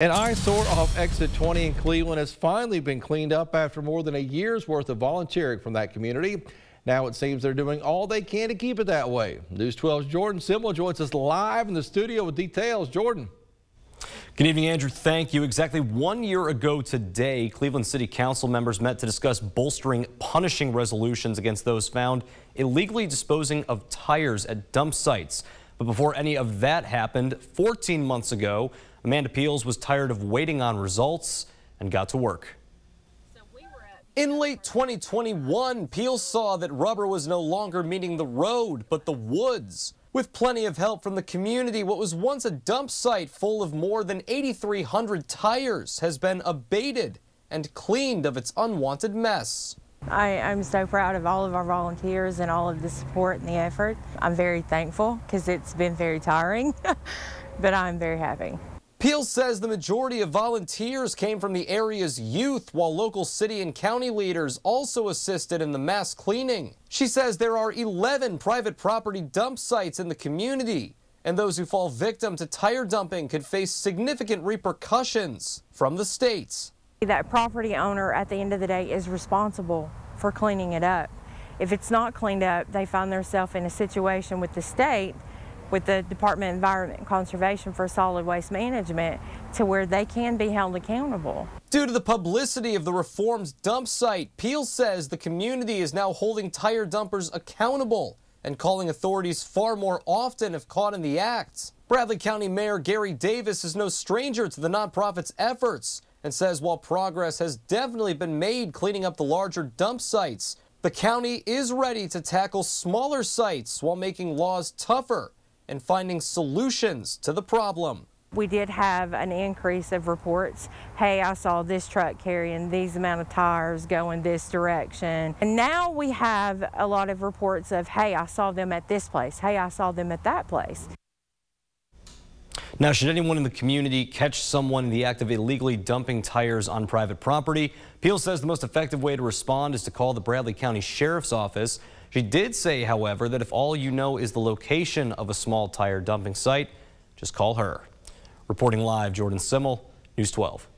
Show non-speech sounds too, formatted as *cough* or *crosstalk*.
An eyesore off exit 20 in Cleveland has finally been cleaned up after more than a year's worth of volunteering from that community. Now it seems they're doing all they can to keep it that way. News 12's Jordan Simmel joins us live in the studio with details. Jordan. Good evening, Andrew. Thank you. Exactly one year ago today, Cleveland City Council members met to discuss bolstering punishing resolutions against those found illegally disposing of tires at dump sites. But before any of that happened, 14 months ago, Amanda Peels was tired of waiting on results and got to work. In late 2021, Peels saw that rubber was no longer meeting the road, but the woods. With plenty of help from the community, what was once a dump site full of more than 8,300 tires has been abated and cleaned of its unwanted mess. I, am so proud of all of our volunteers and all of the support and the effort. I'm very thankful because it's been very tiring, *laughs* but I'm very happy. Peel says the majority of volunteers came from the area's youth, while local city and county leaders also assisted in the mass cleaning. She says there are 11 private property dump sites in the community, and those who fall victim to tire dumping could face significant repercussions from the states. That property owner at the end of the day is responsible for cleaning it up. If it's not cleaned up, they find themselves in a situation with the state with the Department of Environment and Conservation for Solid Waste Management to where they can be held accountable. Due to the publicity of the reform's dump site, Peel says the community is now holding tire dumpers accountable and calling authorities far more often if caught in the act. Bradley County Mayor Gary Davis is no stranger to the nonprofit's efforts and says while progress has definitely been made cleaning up the larger dump sites, the county is ready to tackle smaller sites while making laws tougher and finding solutions to the problem. We did have an increase of reports. Hey, I saw this truck carrying these amount of tires going this direction. And now we have a lot of reports of, hey, I saw them at this place. Hey, I saw them at that place. Now, should anyone in the community catch someone in the act of illegally dumping tires on private property, Peel says the most effective way to respond is to call the Bradley County Sheriff's Office. She did say, however, that if all you know is the location of a small tire dumping site, just call her. Reporting live, Jordan Simmel, News 12.